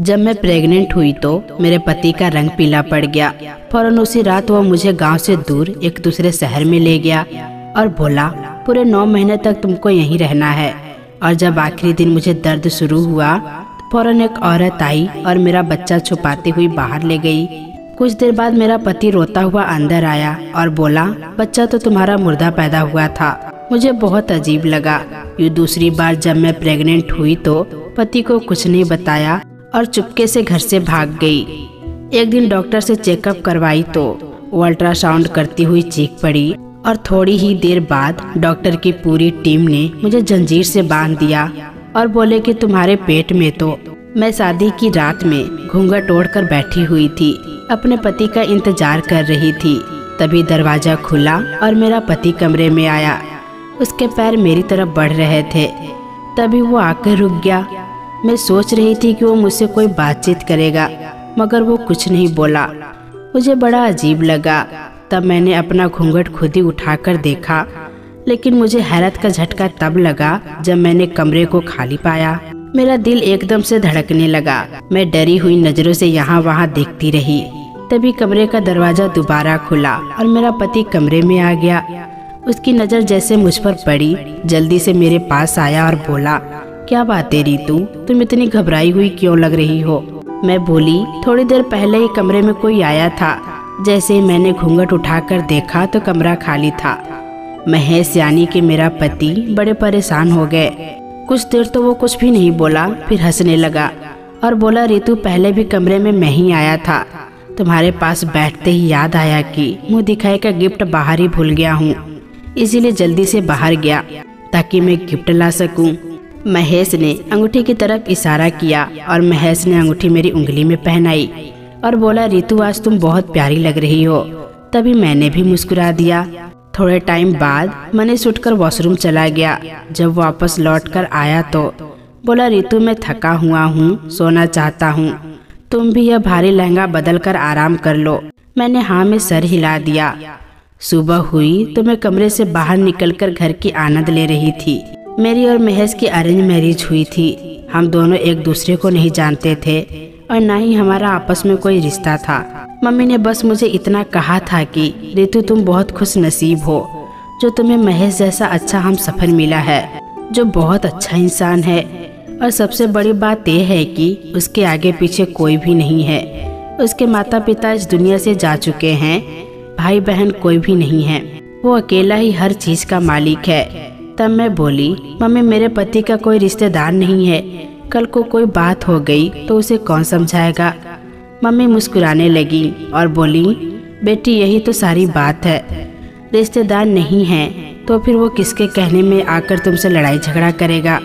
जब मैं प्रेग्नेंट हुई तो मेरे पति का रंग पीला पड़ गया। फ़ौरन उसी रात वो मुझे गाँव से दूर एक दूसरे शहर में ले गया और बोला, पूरे नौ महीने तक तुमको यहीं रहना है। और जब आखिरी दिन मुझे दर्द शुरू हुआ तो फ़ौरन एक औरत आई और मेरा बच्चा छुपाती हुई बाहर ले गई। कुछ देर बाद मेरा पति रोता हुआ अंदर आया और बोला, बच्चा तो तुम्हारा मुर्दा पैदा हुआ था। मुझे बहुत अजीब लगा। ये दूसरी बार जब मैं प्रेग्नेंट हुई तो पति को कुछ नहीं बताया और चुपके से घर से भाग गई। एक दिन डॉक्टर से चेकअप करवाई तो वो अल्ट्रासाउंड करती हुई चीख पड़ी और थोड़ी ही देर बाद डॉक्टर की पूरी टीम ने मुझे जंजीर से बाँध दिया और बोले कि तुम्हारे पेट में तो मैं शादी की रात में घूंघट कर बैठी हुई थी, अपने पति का इंतज़ार कर रही थी। तभी दरवाज़ा खुला और मेरा पति कमरे में आया। उसके पैर मेरी तरफ़ बढ़ रहे थे। तभी वो आकर रुक गया मैं सोच रही थी कि वो मुझसे कोई बातचीत करेगा, मगर वो कुछ नहीं बोला। मुझे बड़ा अजीब लगा। तब मैंने अपना घूंघट खुद ही उठाकर देखा, लेकिन मुझे हैरत का झटका तब लगा जब मैंने कमरे को खाली पाया। मेरा दिल एकदम से धड़कने लगा। मैं डरी हुई नज़रों से यहाँ वहाँ देखती रही। तभी कमरे का दरवाज़ा दोबारा खुला और मेरा पति कमरे में आ गया। उसकी नज़र जैसे मुझ पर पड़ी, जल्दी से मेरे पास आया और बोला क्या बात है रीतू तुम इतनी घबराई हुई क्यों लग रही हो? मैं बोली, थोड़ी देर पहले ही कमरे में कोई आया था। जैसे ही मैंने घूंघट उठाकर देखा तो कमरा खाली था। महेश यानी कि मेरा पति बड़े परेशान हो गए। कुछ देर तो वो कुछ भी नहीं बोला, फिर हंसने लगा और बोला, रितु, पहले भी कमरे में मैं ही आया था। तुम्हारे पास बैठते ही याद आया कि मुँह दिखाई का गिफ्ट बाहर ही भूल गया हूँ। इसीलिए जल्दी से बाहर गया, ताकि मैं गिफ्ट ला सकूँ। महेश ने अंगूठी की तरफ़ इशारा किया और महेश ने अंगूठी मेरी उंगली में पहनाई और बोला, रितु, आज तुम बहुत प्यारी लग रही हो। तभी मैंने भी मुस्कुरा दिया। थोड़े टाइम बाद मनीष उठकर वॉशरूम चला गया। जब वापस लौट कर आया तो बोला, रितु, मैं थका हुआ हूँ, सोना चाहता हूँ। तुम भी यह भारी लहंगा बदल कर आराम कर लो। मैंने हाँ में सर हिला दिया। सुबह हुई तो मैं कमरे से बाहर निकलकर घर की आनंद ले रही थी। मेरी और महेश की अरेंज मैरिज हुई थी। हम दोनों एक दूसरे को नहीं जानते थे और न ही हमारा आपस में कोई रिश्ता था। मम्मी ने बस मुझे इतना कहा था कि, रितु, तुम बहुत खुश नसीब हो। जो तुम्हें महेश जैसा अच्छा हम सफ़र मिला है, जो बहुत अच्छा इंसान है। और सबसे बड़ी बात यह है कि उसके आगे पीछे कोई भी नहीं है। उसके माता पिता इस दुनिया से जा चुके हैं। भाई बहन कोई भी नहीं है। वो अकेला ही हर चीज़ का मालिक है। तब मैं बोली, मम्मी, मेरे पति का कोई रिश्तेदार नहीं है। कल को कोई बात हो गई तो उसे कौन समझाएगा? मम्मी मुस्कुराने लगी और बोली, बेटी, यही तो सारी बात है। रिश्तेदार नहीं है तो फिर वो किसके कहने में आकर तुमसे लड़ाई झगड़ा करेगा?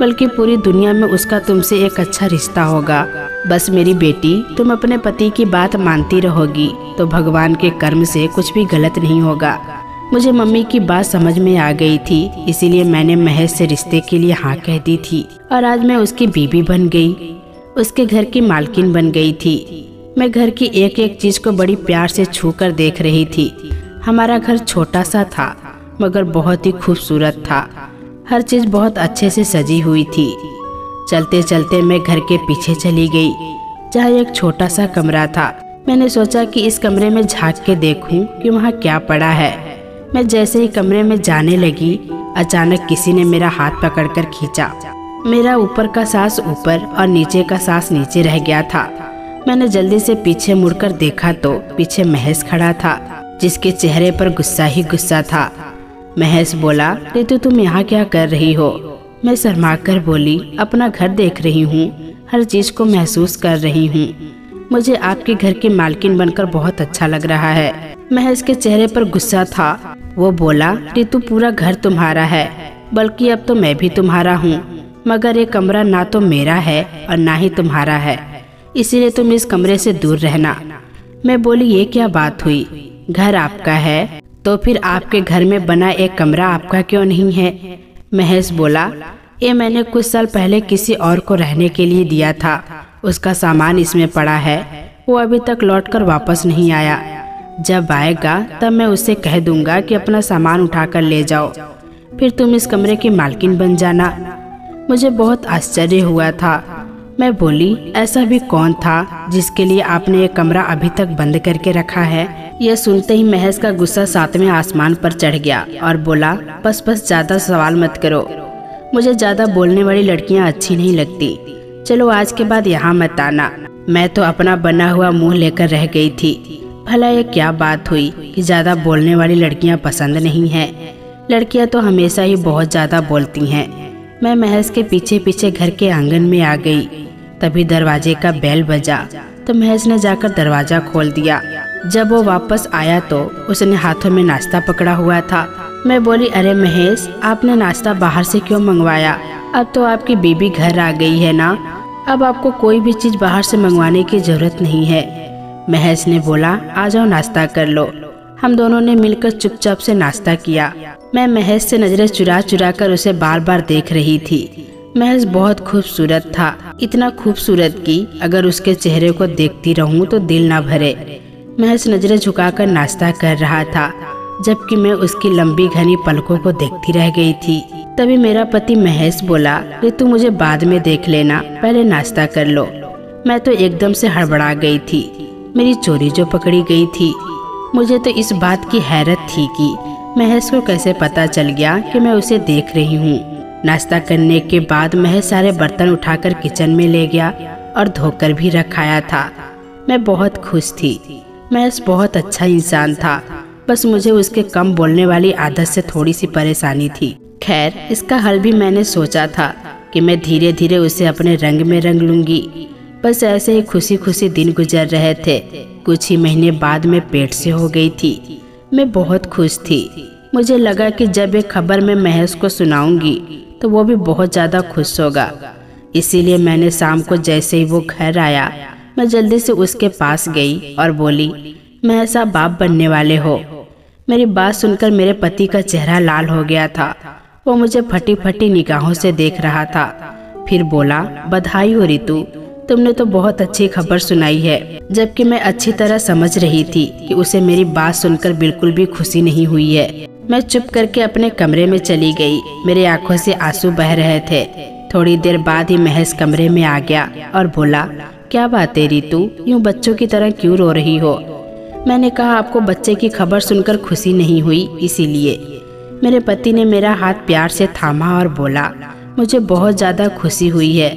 बल्कि पूरी दुनिया में उसका तुमसे एक अच्छा रिश्ता होगा। बस मेरी बेटी, तुम अपने पति की बात मानती रहोगी तो भगवान के कर्म से कुछ भी गलत नहीं होगा। मुझे मम्मी की बात समझ में आ गई थी, इसीलिए मैंने महेश से रिश्ते के लिए हाँ कह दी थी और आज मैं उसकी बीबी बन गई। उसके घर की मालकिन बन गई थी। मैं घर की एक एक चीज़ को बड़ी प्यार से छू कर देख रही थी। हमारा घर छोटा सा था, मगर बहुत ही खूबसूरत था। हर चीज़ बहुत अच्छे से सजी हुई थी। चलते चलते मैं घर के पीछे चली गई, जहाँ एक छोटा सा कमरा था। मैंने सोचा कि इस कमरे में झाँक के देखूँ कि वहाँ क्या पड़ा है। मैं जैसे ही कमरे में जाने लगी, अचानक किसी ने मेरा हाथ पकड़कर खींचा। मेरा ऊपर का सांस ऊपर और नीचे का सांस नीचे रह गया था। मैंने जल्दी से पीछे मुड़कर देखा तो पीछे महेश खड़ा था, जिसके चेहरे पर गुस्सा ही गुस्सा था। महेश बोला रितु तुम यहाँ क्या कर रही हो? मैं शर्मा कर बोली, अपना घर देख रही हूँ, हर चीज़ को महसूस कर रही हूँ। मुझे आपके घर की मालकिन बनकर बहुत अच्छा लग रहा है। महेश के चेहरे पर गुस्सा था। वो बोला रितु पूरा घर तुम्हारा है, बल्कि अब तो मैं भी तुम्हारा हूँ। मगर ये कमरा ना तो मेरा है और ना ही तुम्हारा है। इसीलिए तुम इस कमरे से दूर रहना। मैं बोली, ये क्या बात हुई? घर आपका है? तो फिर आपके घर में बना एक कमरा आपका क्यों नहीं है? महेश बोला, ये मैंने कुछ साल पहले किसी और को रहने के लिए दिया था। उसका सामान इसमें पड़ा है। वो अभी तक लौटकर वापस नहीं आया। जब आएगा, तब मैं उसे कह दूँगा कि अपना सामान उठाकर ले जाओ। फिर तुम इस कमरे की मालकिन बन जाना। मुझे बहुत आश्चर्य हुआ था। मैं बोली, ऐसा भी कौन था जिसके लिए आपने ये कमरा अभी तक बंद करके रखा है? यह सुनते ही महज का गुस्सा सातवें आसमान पर चढ़ गया और बोला, बस बस, ज़्यादा सवाल मत करो। मुझे ज़्यादा बोलने वाली लड़कियाँ अच्छी नहीं लगती। चलो, आज के बाद यहाँ मत आना। मैं तो अपना बना हुआ मुँह लेकर रह गई थी। भला ये क्या बात हुई कि ज़्यादा बोलने वाली लड़कियाँ पसंद नहीं है? लड़कियाँ तो हमेशा ही बहुत ज़्यादा बोलती हैं। मैं महज के पीछे पीछे घर के आँगन में आ गई। तभी दरवाजे का बैल बजा तो महेश ने जाकर दरवाज़ा खोल दिया। जब वो वापस आया तो उसने हाथों में नाश्ता पकड़ा हुआ था। मैं बोली, अरे महेश, आपने नाश्ता बाहर से क्यों मंगवाया? अब तो आपकी बीबी घर आ गई है ना? अब आपको कोई भी चीज़ बाहर से मंगवाने की ज़रूरत नहीं है। महेश ने बोला, आ जाओ, नाश्ता कर लो। हम दोनों ने मिलकर चुपचाप से नाश्ता किया। मैं महेश से नज़रें चुरा चुरा कर उसे बार बार देख रही थी। महेश बहुत खूबसूरत था, इतना खूबसूरत कि अगर उसके चेहरे को देखती रहूँ तो दिल ना भरे। महज नज़रें झुकाकर नाश्ता कर रहा था, जबकि मैं उसकी लंबी घनी पलकों को देखती रह गई थी। तभी मेरा पति महेश बोला कि तू मुझे बाद में देख लेना, पहले नाश्ता कर लो। मैं तो एकदम से हड़बड़ा गई थी। मेरी चोरी जो पकड़ी गई थी, मुझे तो इस बात की हैरत थी कि महेश को कैसे पता चल गया कि मैं उसे देख रही हूँ। नाश्ता करने के बाद महेश सारे बर्तन उठाकर किचन में ले गया और धोकर भी रखाया था। मैं बहुत खुश थी। महेश बहुत अच्छा इंसान था। बस मुझे उसके कम बोलने वाली आदत से थोड़ी सी परेशानी थी। खैर, इसका हल भी मैंने सोचा था कि मैं धीरे धीरे उसे अपने रंग में रंग लूँगी। बस ऐसे ही खुशी खुशी दिन गुजर रहे थे। कुछ ही महीने बाद में पेट से हो गई थी। मैं बहुत खुश थी। मुझे लगा कि जब एक खबर मैं महेश को सुनाऊँगी तो वो भी बहुत ज़्यादा खुश होगा। इसीलिए मैंने शाम को जैसे ही वो घर आया, मैं जल्दी से उसके पास गई और बोली मैं ऐसा बाप बनने वाले हो। मेरी बात सुनकर मेरे पति का चेहरा लाल हो गया था। वो मुझे फटी फटी निगाहों से देख रहा था। फिर बोला, बधाई हो रितु। तुमने तो बहुत अच्छी खबर सुनाई है, जबकि मैं अच्छी तरह समझ रही थी कि उसे मेरी बात सुनकर बिल्कुल भी खुशी नहीं हुई है। मैं चुप करके अपने कमरे में चली गई। मेरे आँखों से आँसू बह रहे थे। थोड़ी देर बाद ही महेश कमरे में आ गया और बोला, क्या बात है रितु यूँ बच्चों की तरह क्यों रो रही हो? मैंने कहा, आपको बच्चे की खबर सुनकर खुशी नहीं हुई, इसीलिए। मेरे पति ने मेरा हाथ प्यार से थामा और बोला, मुझे बहुत ज़्यादा खुशी हुई है।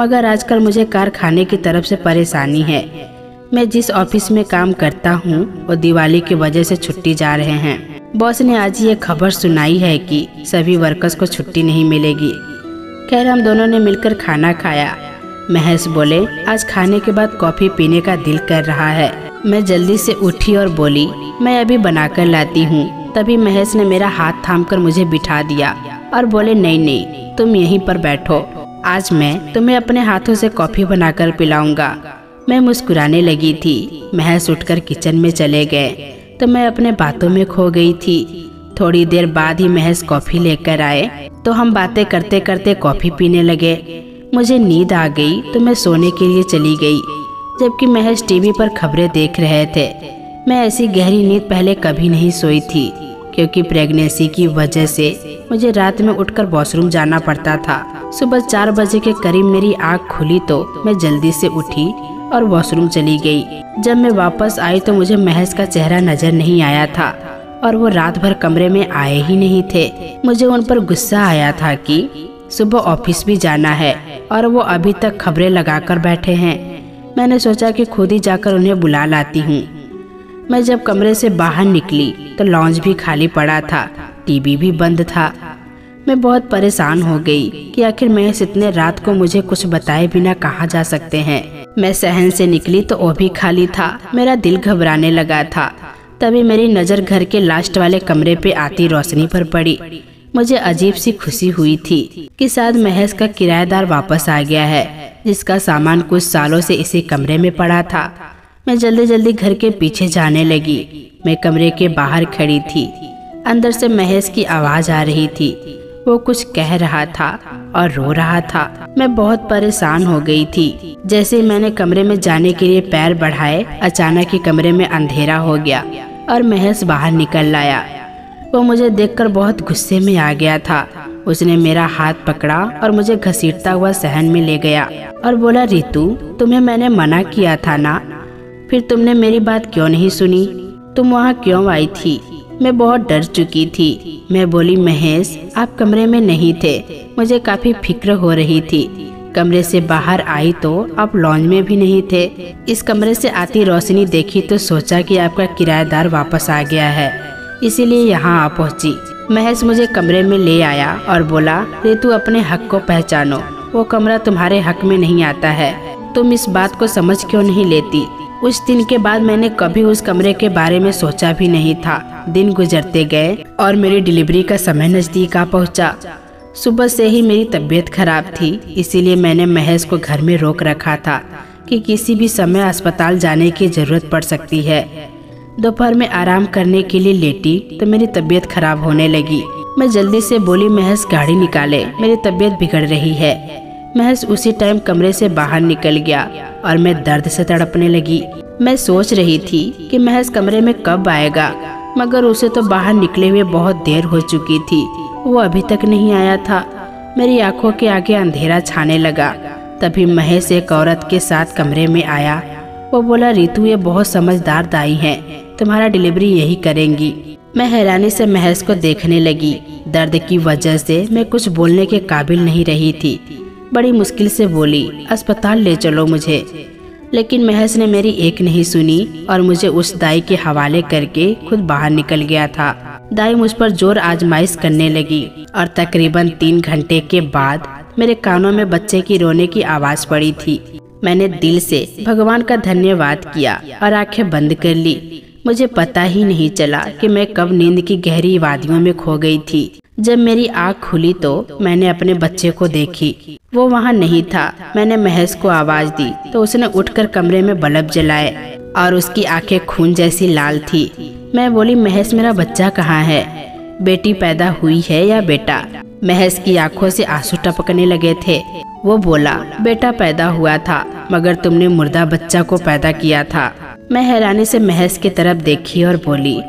मगर आजकल मुझे कारखाने की तरफ़ से परेशानी है। मैं जिस ऑफ़िस में काम करता हूँ, वो दिवाली की वजह से छुट्टी जा रहे हैं। बॉस ने आज ये खबर सुनाई है कि सभी वर्कर्स को छुट्टी नहीं मिलेगी। खैर, हम दोनों ने मिलकर खाना खाया। महेश बोले, आज खाने के बाद कॉफ़ी पीने का दिल कर रहा है। मैं जल्दी से उठी और बोली, मैं अभी बनाकर लाती हूँ। तभी महेश ने मेरा हाथ थाम कर मुझे बिठा दिया और बोले, नहीं नहीं, तुम यहीं पर बैठो। आज मैं तुम्हें अपने हाथों से कॉफ़ी बनाकर पिलाऊँगा। मैं मुस्कुराने लगी थी। महस उठकर किचन में चले गए। तो मैं अपने बातों में खो गई थी। थोड़ी देर बाद ही महज कॉफ़ी लेकर आए। तो हम बातें करते करते कॉफ़ी पीने लगे। मुझे नींद आ गई तो मैं सोने के लिए चली गई। जबकि महज टीवी पर खबरें देख रहे थे। मैं ऐसी गहरी नींद पहले कभी नहीं सोई थी। क्योंकि प्रेगनेंसी की वजह से मुझे रात में उठकर वॉशरूम जाना पड़ता था। सुबह चार बजे के करीब मेरी आँख खुली तो मैं जल्दी से उठी और वॉशरूम चली गई। जब मैं वापस आई तो मुझे महज का चेहरा नज़र नहीं आया था और वो रात भर कमरे में आए ही नहीं थे। मुझे उन पर गुस्सा आया था कि सुबह ऑफ़िस भी जाना है और वो अभी तक खबरें लगाकर बैठे हैं। मैंने सोचा कि खुद ही जाकर उन्हें बुला लाती हूँ। मैं जब कमरे से बाहर निकली तो लॉन्च भी खाली पड़ा था टीवी भी बंद था। मैं बहुत परेशान हो गई कि आखिर मैं इतने रात को मुझे कुछ बताए बिना कहा जा सकते हैं। मैं सहन से निकली तो वो भी खाली था। मेरा दिल घबराने लगा था। तभी मेरी नज़र घर के लास्ट वाले कमरे पे आती रोशनी पर पड़ी। मुझे अजीब सी खुशी हुई थी कि शायद महज का किराएदार वापस आ गया है, जिसका सामान कुछ सालों से इसी कमरे में पड़ा था। मैं जल्दी जल्दी घर के पीछे जाने लगी। मैं कमरे के बाहर खड़ी थी। अंदर से महेश की आवाज़ आ रही थी। वो कुछ कह रहा था और रो रहा था। मैं बहुत परेशान हो गई थी। जैसे मैंने कमरे में जाने के लिए पैर बढ़ाए, अचानक ही कमरे में अंधेरा हो गया और महेश बाहर निकल लाया। वो मुझे देखकर बहुत गुस्से में आ गया था। उसने मेरा हाथ पकड़ा और मुझे घसीटता हुआ सहन में ले गया और बोला, रितु, तुम्हें मैंने मना किया था ना? फिर तुमने मेरी बात क्यों नहीं सुनी? तुम वहाँ क्यों आई थी? मैं बहुत डर चुकी थी। मैं बोली, महेश, आप कमरे में नहीं थे। मुझे काफ़ी फ़िक्र हो रही थी। कमरे से बाहर आई तो आप लॉन्ज में भी नहीं थे। इस कमरे से आती रोशनी देखी तो सोचा कि आपका किराएदार वापस आ गया है। इसीलिए यहाँ आ पहुँची। महेश मुझे कमरे में ले आया और बोला रितु अपने हक को पहचानो। वो कमरा तुम्हारे हक में नहीं आता है। तुम इस बात को समझ क्यों नहीं लेती? उस दिन के बाद मैंने कभी उस कमरे के बारे में सोचा भी नहीं था। दिन गुजरते गए और मेरी डिलीवरी का समय नज़दीक आ पहुँचा। सुबह से ही मेरी तबीयत खराब थी, इसीलिए मैंने महेश को घर में रोक रखा था कि किसी भी समय अस्पताल जाने की ज़रूरत पड़ सकती है। दोपहर में आराम करने के लिए लेटी तो मेरी तबीयत खराब होने लगी। मैं जल्दी से बोली महेश गाड़ी निकाले, मेरी तबीयत बिगड़ रही है। महज उसी टाइम कमरे से बाहर निकल गया और मैं दर्द से तड़पने लगी। मैं सोच रही थी कि महज कमरे में कब आएगा, मगर उसे तो बाहर निकले हुए बहुत देर हो चुकी थी। वो अभी तक नहीं आया था। मेरी आँखों के आगे अंधेरा छाने लगा। तभी महेश एक औरत के साथ कमरे में आया। वो बोला, रितु, ये बहुत समझदार दाई है। तुम्हारा डिलीवरी यही करेंगी। मैं हैरानी से महेश को देखने लगी। दर्द की वजह से मैं कुछ बोलने के काबिल नहीं रही थी। बड़ी मुश्किल से बोली, अस्पताल ले चलो मुझे। लेकिन महस ने मेरी एक नहीं सुनी और मुझे उस दाई के हवाले करके खुद बाहर निकल गया था। दाई मुझ पर ज़ोर आजमाइश करने लगी और तकरीबन तीन घंटे के बाद मेरे कानों में बच्चे की रोने की आवाज़ पड़ी थी। मैंने दिल से भगवान का धन्यवाद किया और आँखें बंद कर ली। मुझे पता ही नहीं चला कि मैं कब नींद की गहरी वादियों में खो गई थी। जब मेरी आँख खुली तो मैंने अपने बच्चे को देखी। वो वहाँ नहीं था। मैंने महस को आवाज़ दी। तो उसने उठकर कमरे में बल्ब जलाए और उसकी आँखें खून जैसी लाल थी। मैं बोली महस मेरा बच्चा कहाँ है? बेटी पैदा हुई है या बेटा? महस की आँखों से आँसू टपकने लगे थे। वो बोला, बेटा पैदा हुआ था, मगर तुमने मुर्दा बच्चा को पैदा किया था। मैं हैरानी से महस की तरफ़ देखी और बोली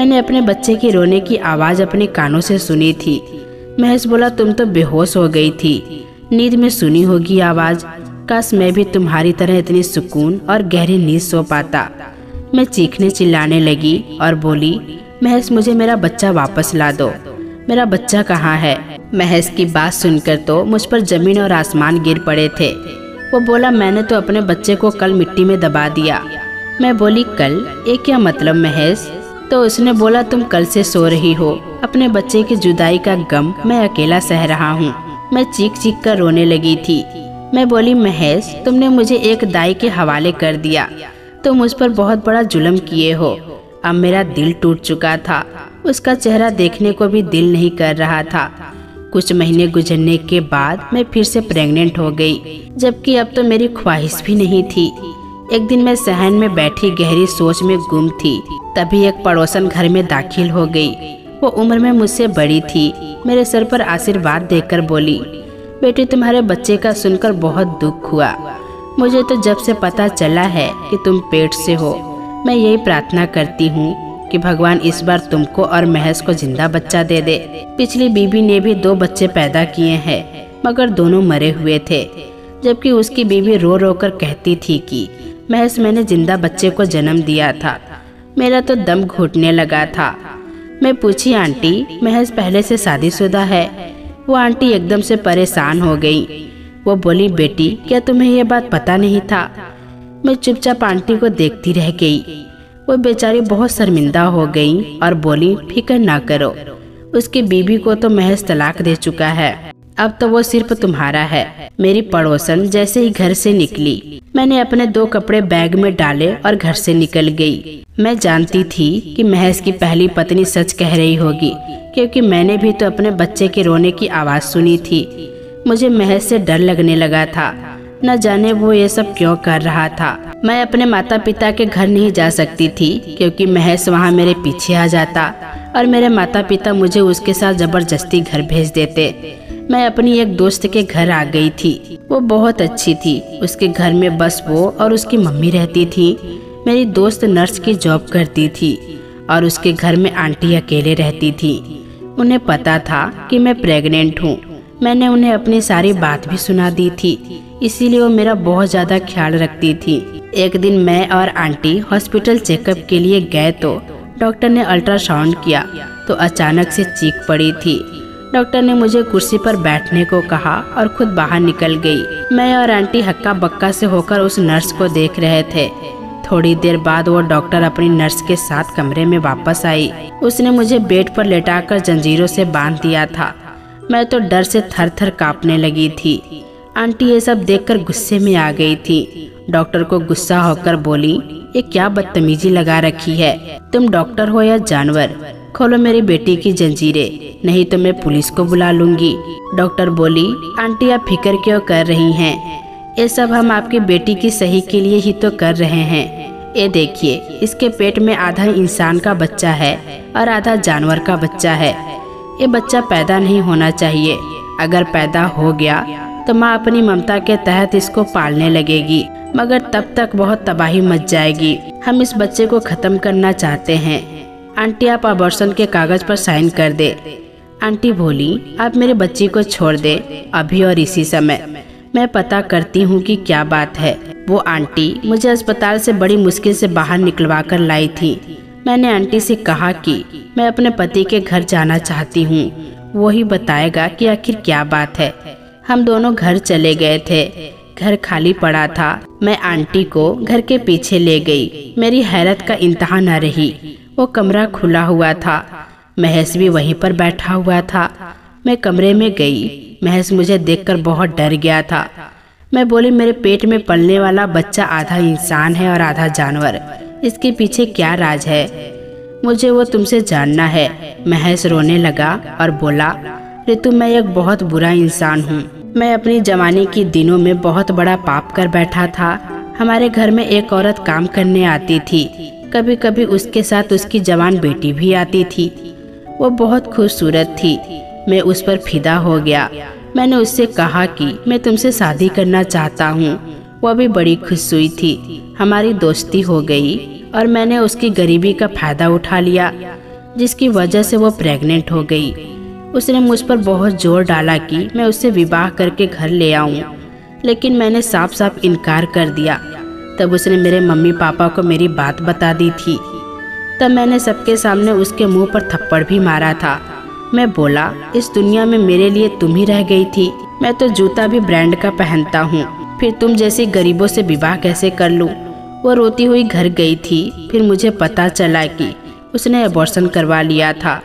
मैंने अपने बच्चे की रोने की आवाज़ अपने कानों से सुनी थी। महेश बोला, तुम तो बेहोश हो गई थी। नींद में सुनी होगी आवाज़। काश मैं भी तुम्हारी तरह इतनी सुकून और गहरी नींद सो पाता। मैं चीखने चिल्लाने लगी और बोली, महेश, मुझे मेरा बच्चा वापस ला दो। मेरा बच्चा कहाँ है? महेश की बात सुनकर तो मुझ पर ज़मीन और आसमान गिर पड़े थे। वो बोला, मैंने तो अपने बच्चे को कल मिट्टी में दबा दिया। मैं बोली, कल? ये क्या मतलब महेश? तो उसने बोला, तुम कल से सो रही हो। अपने बच्चे की जुदाई का गम मैं अकेला सह रहा हूँ। मैं चीख चीख कर रोने लगी थी। मैं बोली, महेश, तुमने मुझे एक दाई के हवाले कर दिया। तुम उस पर बहुत बड़ा जुल्म किए हो। अब मेरा दिल टूट चुका था। उसका चेहरा देखने को भी दिल नहीं कर रहा था। कुछ महीने गुजरने के बाद मैं फिर से प्रेग्नेंट हो गई, जबकि अब तो मेरी ख्वाहिश भी नहीं थी। एक दिन मैं सहन में बैठी गहरी सोच में गुम थी। तभी एक पड़ोसन घर में दाखिल हो गई। वो उम्र में मुझसे बड़ी थी। मेरे सर पर आशीर्वाद देकर बोली, बेटी, तुम्हारे बच्चे का सुनकर बहुत दुख हुआ। मुझे तो जब से पता चला है कि तुम पेट से हो, मैं यही प्रार्थना करती हूँ कि भगवान इस बार तुमको और महस को ज़िंदा बच्चा दे दे। पिछली बीबी ने भी दो बच्चे पैदा किए हैं, मगर दोनों मरे हुए थे, जबकि उसकी बीबी रो रो कर कहती थी कि महज मैंने ज़िंदा बच्चे को जन्म दिया था। मेरा तो दम घुटने लगा था। मैं पूछी, आंटी, महज पहले से शादीशुदा है? वो आंटी एकदम से परेशान हो गई। वो बोली, बेटी, क्या तुम्हें ये बात पता नहीं था? मैं चुपचाप आंटी को देखती रह गई। वो बेचारी बहुत शर्मिंदा हो गई और बोली, फ़िक्र ना करो। उसकी बीबी को तो महज तलाक दे चुका है। अब तो वो सिर्फ़ तुम्हारा है। मेरी पड़ोसन जैसे ही घर से निकली। मैंने अपने दो कपड़े बैग में डाले और घर से निकल गई। मैं जानती थी कि महेश की पहली पत्नी सच कह रही होगी, क्योंकि मैंने भी तो अपने बच्चे के रोने की आवाज़ सुनी थी। मुझे महेश से डर लगने लगा था। न जाने वो ये सब क्यों कर रहा था। मैं अपने माता पिता के घर नहीं जा सकती थी, क्योंकि महेश वहाँ मेरे पीछे आ जाता और मेरे माता पिता मुझे उसके साथ ज़बरदस्ती घर भेज देते। मैं अपनी एक दोस्त के घर आ गई थी। वो बहुत अच्छी थी। उसके घर में बस वो और उसकी मम्मी रहती थी। मेरी दोस्त नर्स की जॉब करती थी और उसके घर में आंटी अकेले रहती थी। उन्हें पता था कि मैं प्रेग्नेंट हूँ। मैंने उन्हें अपनी सारी बात भी सुना दी थी। इसीलिए वो मेरा बहुत ज़्यादा ख्याल रखती थी। एक दिन मैं और आंटी हॉस्पिटल चेकअप के लिए गए तो डॉक्टर ने अल्ट्रासाउंड किया तो अचानक से चीख पड़ी थी। डॉक्टर ने मुझे कुर्सी पर बैठने को कहा और खुद बाहर निकल गई। मैं और आंटी हक्का बक्का से होकर उस नर्स को देख रहे थे। थोड़ी देर बाद वो डॉक्टर अपनी नर्स के साथ कमरे में वापस आई। उसने मुझे बेड पर लेटाकर जंजीरों से बाँध दिया था। मैं तो डर से थर थर कांपने लगी थी। आंटी ये सब देखकर गुस्से में आ गई थी। डॉक्टर को गुस्सा होकर बोली, ये क्या बदतमीजी लगा रखी है? तुम डॉक्टर हो या जानवर? खोलो मेरी बेटी की जंजीरें, नहीं तो मैं पुलिस को बुला लूँगी। डॉक्टर बोली, आंटी, आप फ़िक्र क्यों कर रही हैं? ये सब हम आपकी बेटी की सही के लिए ही तो कर रहे हैं। ये देखिए, इसके पेट में आधा इंसान का बच्चा है और आधा जानवर का बच्चा है। ये बच्चा पैदा नहीं होना चाहिए। अगर पैदा हो गया तो माँ अपनी ममता के तहत इसको पालने लगेगी। मगर तब तक बहुत तबाही मच जाएगी। हम इस बच्चे को खत्म करना चाहते हैं। आंटी, आप अबॉर्शन के कागज़ पर साइन कर दे। आंटी बोली, आप मेरे बच्ची को छोड़ दे। अभी और इसी समय। मैं पता करती हूँ कि क्या बात है। वो आंटी मुझे अस्पताल से बड़ी मुश्किल से बाहर निकलवा कर लाई थी। मैंने आंटी से कहा कि मैं अपने पति के घर जाना चाहती हूँ। वो ही बताएगा कि आखिर क्या बात है। हम दोनों घर चले गए थे। घर खाली पड़ा था। मैं आंटी को घर के पीछे ले गई। मेरी हैरत का इंतहा न रही। वो कमरा खुला हुआ था। महेश भी वहीं पर बैठा हुआ था। मैं कमरे में गई। महेश मुझे देखकर बहुत डर गया था। मैं बोली, मेरे पेट में पलने वाला बच्चा आधा इंसान है और आधा जानवर। इसके पीछे क्या राज है? मुझे वो तुमसे जानना है। महेश रोने लगा और बोला ऋतु मैं एक बहुत बुरा इंसान हूँ। मैं अपनी जवानी की दिनों में बहुत बड़ा पाप कर बैठा था। हमारे घर में एक औरत काम करने आती थी। कभी कभी उसके साथ उसकी जवान बेटी भी आती थी। वो बहुत खूबसूरत थी। मैं उस पर फिदा हो गया। मैंने उससे कहा कि मैं तुमसे शादी करना चाहता हूँ। वह भी बड़ी खुश हुई थी। हमारी दोस्ती हो गई और मैंने उसकी गरीबी का फ़ायदा उठा लिया, जिसकी वजह से वो प्रेग्नेंट हो गई। उसने मुझ पर बहुत ज़ोर डाला कि मैं उससे विवाह करके घर ले आऊँ, लेकिन मैंने साफ़ साफ़ इनकार कर दिया। तब उसने मेरे मम्मी पापा को मेरी बात बता दी थी। तब मैंने सबके सामने उसके मुँह पर थप्पड़ भी मारा था। मैं बोला, इस दुनिया में मेरे लिए तुम ही रह गई थी। मैं तो जूता भी ब्रांड का पहनता हूँ। फिर तुम जैसे गरीबों से विवाह कैसे कर लूँ? वो रोती हुई घर गई थी। फिर मुझे पता चला कि उसने अबॉर्शन करवा लिया था।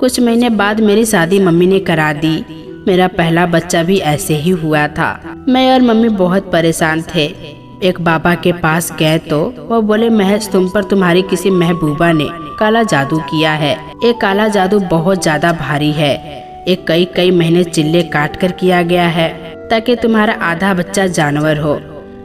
कुछ महीने बाद मेरी शादी मम्मी ने करा दी। मेरा पहला बच्चा भी ऐसे ही हुआ था। मैं और मम्मी बहुत परेशान थे। एक बाबा के पास गए तो वो बोले, महज तुम पर तुम्हारी किसी महबूबा ने काला जादू किया है। ये काला जादू बहुत ज़्यादा भारी है। एक कई कई महीने चिल्ले काट कर किया गया है, ताकि तुम्हारा आधा बच्चा जानवर हो।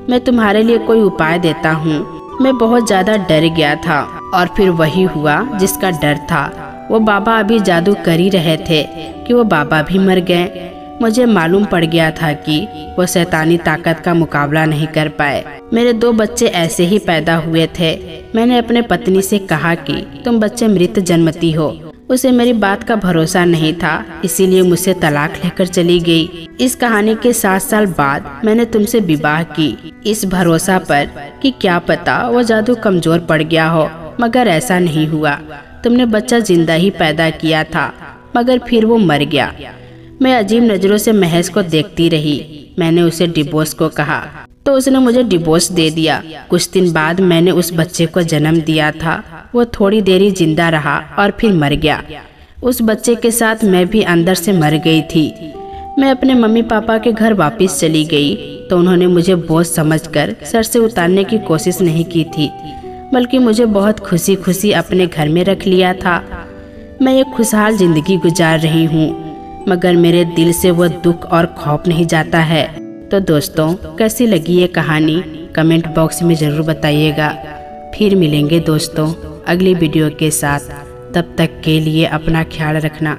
मैं तुम्हारे लिए कोई उपाय देता हूँ। मैं बहुत ज़्यादा डर गया था, और फिर वही हुआ जिसका डर था। वो बाबा अभी जादू कर ही रहे थे कि वो बाबा भी मर गए। मुझे मालूम पड़ गया था कि वो शैतानी ताकत का मुकाबला नहीं कर पाए। मेरे दो बच्चे ऐसे ही पैदा हुए थे। मैंने अपने पत्नी से कहा कि, तुम बच्चे मृत जन्मती हो। उसे मेरी बात का भरोसा नहीं था, इसीलिए मुझसे तलाक लेकर चली गई। इस कहानी के सात साल बाद मैंने तुमसे विवाह की। इस भरोसा पर कि क्या पता वो जादू कमज़ोर पड़ गया हो, मगर ऐसा नहीं हुआ। तुमने बच्चा ज़िंदा ही पैदा किया था, मगर फिर वो मर गया। मैं अजीब नज़रों से महेश को देखती रही। मैंने उसे डिवोर्स को कहा। तो उसने मुझे डिवोर्स दे दिया। कुछ दिन बाद मैंने उस बच्चे को जन्म दिया था। वो थोड़ी देरी ज़िंदा रहा और फिर मर गया। उस बच्चे के साथ मैं भी अंदर से मर गई थी। मैं अपने मम्मी पापा के घर वापस चली गई। तो उन्होंने मुझे बोझ समझकर सर से उतारने की कोशिश नहीं की थी, बल्कि मुझे बहुत खुशी खुशी अपने घर में रख लिया था। मैं एक खुशहाल ज़िंदगी गुजार रही हूँ। मगर मेरे दिल से वो दुख और खौफ नहीं जाता है। तो दोस्तों, कैसी लगी ये कहानी? कमेंट बॉक्स में ज़रूर बताइएगा। फिर मिलेंगे दोस्तों अगली वीडियो के साथ। तब तक के लिए अपना ख्याल रखना।